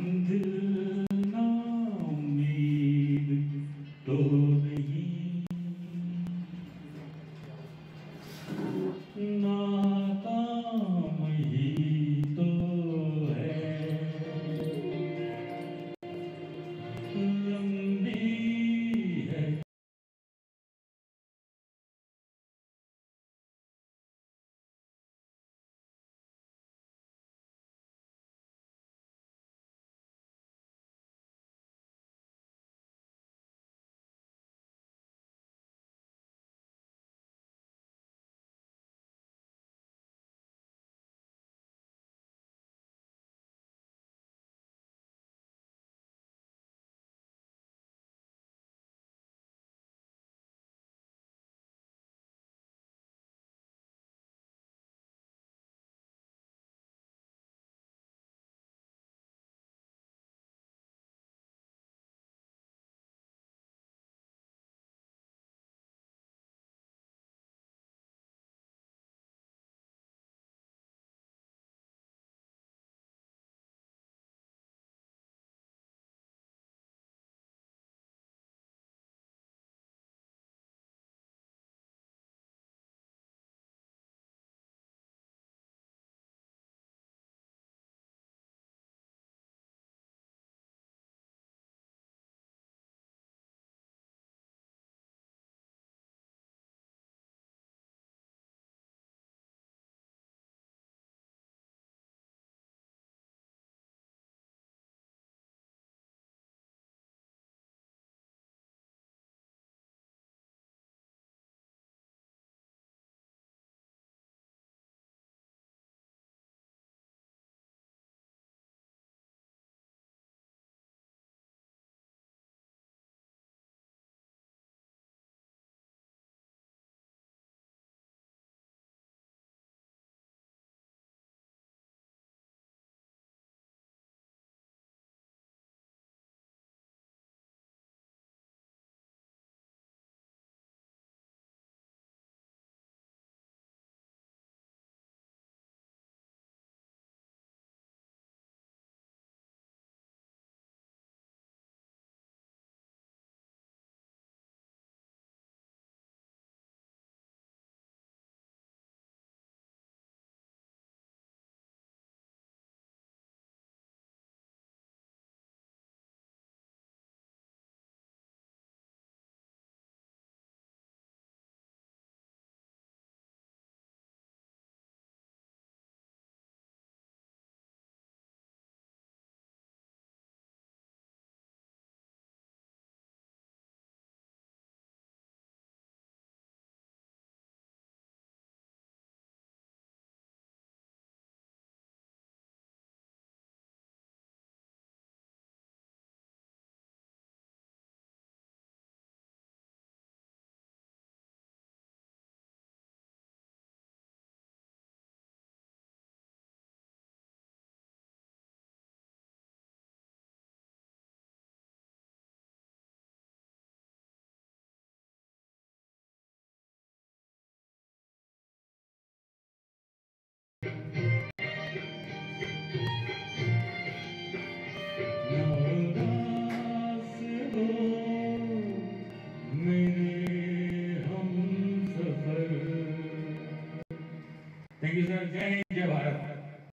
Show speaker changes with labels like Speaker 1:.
Speaker 1: good. game.